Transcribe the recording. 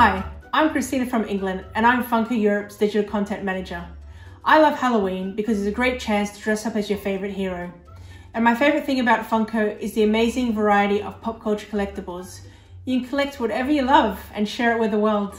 Hi, I'm Christina from England and I'm Funko Europe's digital content manager. I love Halloween because it's a great chance to dress up as your favorite hero. And my favorite thing about Funko is the amazing variety of pop culture collectibles. You can collect whatever you love and share it with the world.